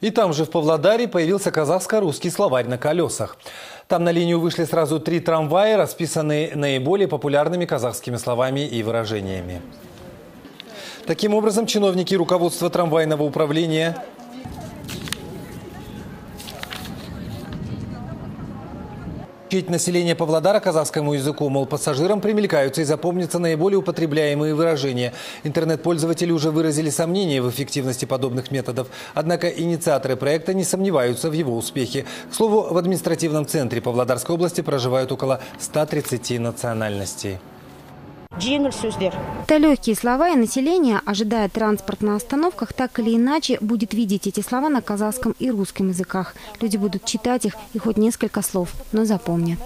И там же в Павлодаре появился казахско-русский словарь на колесах. Там на линию вышли сразу три трамвая, расписанные наиболее популярными казахскими словами и выражениями. Таким образом, чиновники руководства трамвайного управления Учить население Павлодара казахскому языку, мол, пассажирам примелькаются и запомнятся наиболее употребляемые выражения. Интернет-пользователи уже выразили сомнения в эффективности подобных методов. Однако инициаторы проекта не сомневаются в его успехе. К слову, в административном центре Павлодарской области проживают около 130 национальностей. Это легкие слова, и население, ожидая транспорт на остановках, так или иначе будет видеть эти слова на казахском и русском языках. Люди будут читать их и хоть несколько слов, но запомнят.